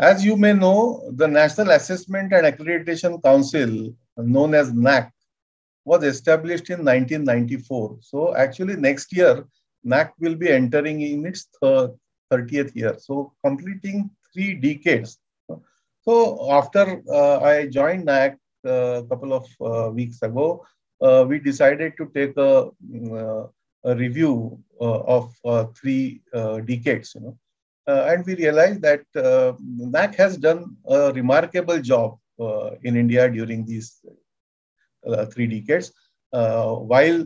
As you may know, the National Assessment and Accreditation Council, known as NAAC, was established in 1994. So actually next year, NAAC will be entering in its 30th year. So completing three decades. So after uh, I joined NAAC a uh, couple of uh, weeks ago, uh, we decided to take a, uh, a review of three decades. You know, and we realized that uh, NAAC has done a remarkable job in India during these three decades. while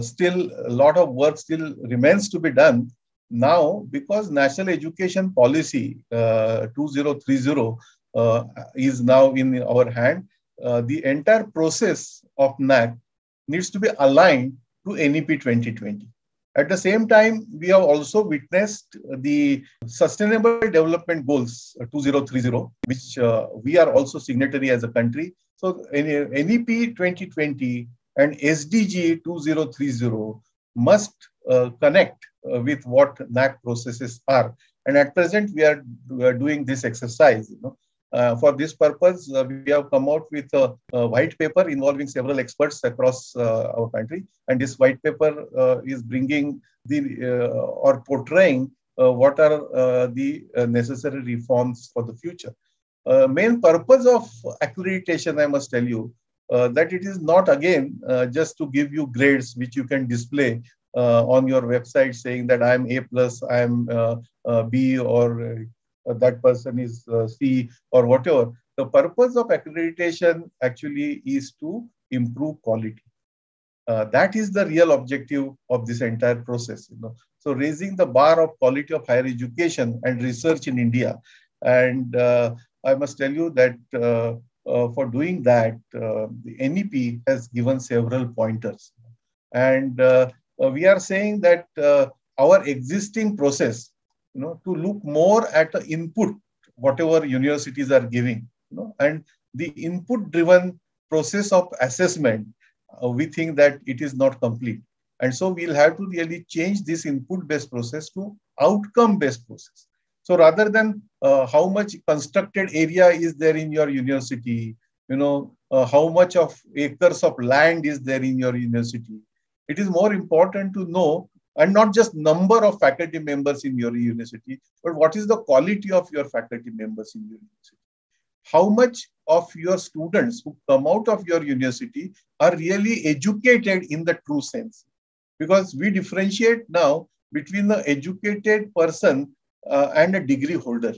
still a lot of work still remains to be done, now because national education policy uh, 2030 uh, is now in our hand uh, the entire process of NAAC needs to be aligned to NEP 2020. At the same time, we have also witnessed the Sustainable Development Goals uh, 2030, which uh, we are also signatory as a country. So NEP 2020 and SDG 2030 must uh, connect uh, with what NAAC processes are. And at present, we are, we are doing this exercise. You know, uh, for this purpose, uh, we have come out with a, a, white paper involving several experts across uh, our country. And this white paper uh, is bringing the uh, or portraying uh, what are the necessary reforms for the future. main purpose of accreditation, I must tell you, that it is not again just to give you grades which you can display on your website saying that I am A plus, I am B or that person is uh, C or whatever. The purpose of accreditation actually is to improve quality. Uh, that is the real objective of this entire process. You know, so raising the bar of quality of higher education and research in India, and uh, I must tell you that uh, uh, for doing that, the NEP has given several pointers, and we are saying that our existing process you know, to look more at the input, whatever universities are giving, you know, and the input driven process of assessment, uh, we think that it is not complete. And so we'll have to really change this input based process to outcome based process. So rather than uh, how much constructed area is there in your university, you know, uh, how much of acres of land is there in your university, it is more important to know and not just number of faculty members in your university, but what is the quality of your faculty members in your university? How much of your students who come out of your university are really educated in the true sense? Because we differentiate now between the educated person uh, and a degree holder.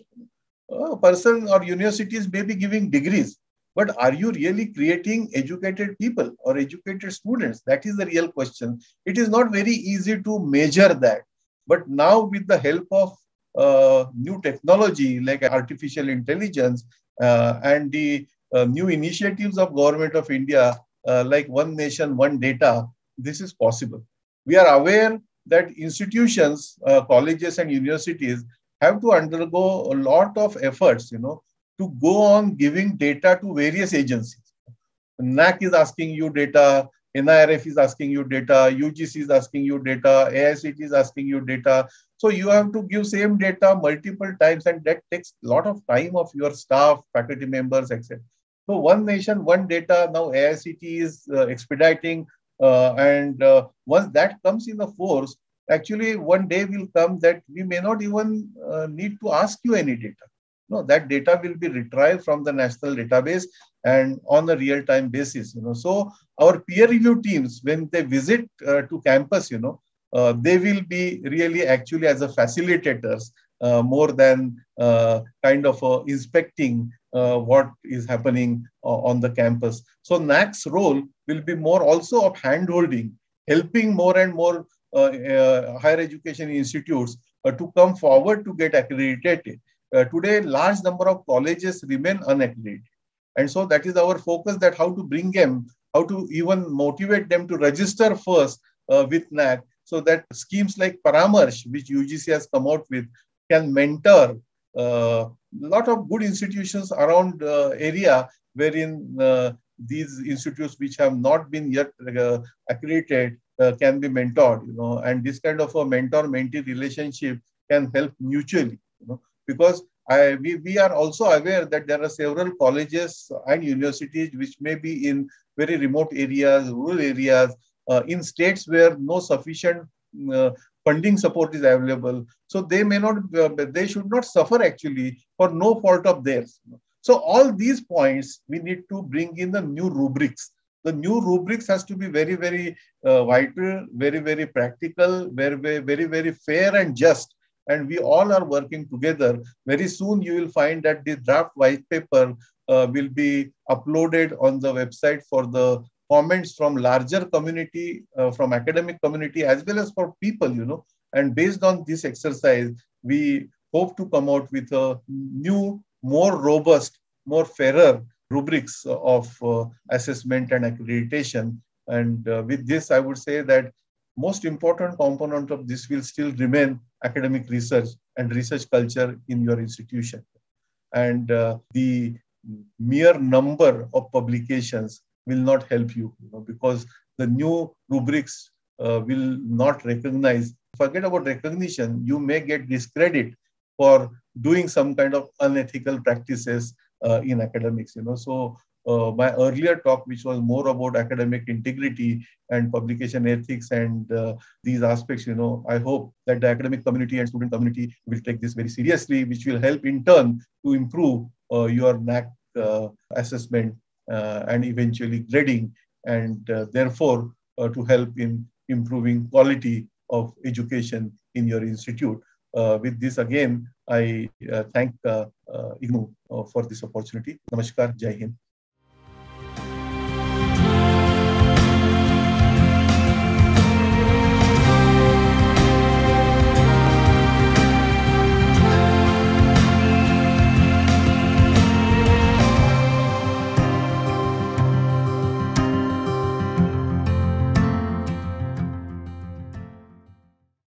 A person or universities may be giving degrees, but are you really creating educated people or educated students? That is the real question. It is not very easy to measure that. But now, with the help of uh, new technology like artificial intelligence uh, and the uh, new initiatives of government of India, uh, like One Nation, One Data, this is possible. We are aware that institutions, uh, colleges and universities have to undergo a lot of efforts, you know, to go on giving data to various agencies. NAAC is asking you data, NIRF is asking you data, UGC is asking you data, AICTE is asking you data. So you have to give same data multiple times and that takes a lot of time of your staff, faculty members, etc. So one nation, one data, now AICTE is uh, expediting uh, and uh, once that comes in the force, actually one day will come that we may not even uh, need to ask you any data. No, that data will be retrieved from the national database and on a real-time basis. You know, so our peer review teams, when they visit uh, to campus, you know, uh, they will be really actually as a facilitators uh, more than uh, kind of uh, inspecting uh, what is happening on the campus. So NAAC's role will be more also of handholding, helping more and more higher education institutes to come forward to get accredited uh, today large number of colleges remain unaccredited and so that is our focus that how to bring them how to even motivate them to register first uh, with NAAC so that schemes like Paramarsh, which UGC has come out with, can mentor a uh, lot of good institutions around uh, area wherein uh, these institutes which have not been yet uh, accredited can be mentored, you know, and this kind of a mentor-mentee relationship can help mutually, you know, because I, we, we are also aware that there are several colleges and universities which may be in very remote areas, rural areas, uh, in states where no sufficient uh, funding support is available. So they may not, uh, they should not suffer actually for no fault of theirs. So all these points, we need to bring in the new rubrics. The new rubrics has to be very, very uh, vital, very, very practical, very, very, very, very fair and just. And we all are working together. Very soon you will find that the draft white paper uh, will be uploaded on the website for the comments from larger community, uh, from academic community, as well as for people, you know. And based on this exercise, we hope to come out with a new, more robust, more fairer rubrics of uh, assessment and accreditation. And uh, with this, I would say that most important component of this will still remain academic research and research culture in your institution. And uh, the mere number of publications will not help you, you know, because the new rubrics uh, will not recognize. Forget about recognition. You may get discredit for doing some kind of unethical practices uh, in academics. You know, so uh, my earlier talk, which was more about academic integrity and publication ethics and uh, these aspects, you know, I hope that the academic community and student community will take this very seriously, which will help in turn to improve uh, your NAAC uh, assessment uh, and eventually grading, and uh, therefore to help in improving quality of education in your institute. with this again, I thank IGNOU for this opportunity. Namaskar, Jai Hind.